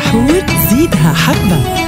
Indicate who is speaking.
Speaker 1: الحور زيدها حبة.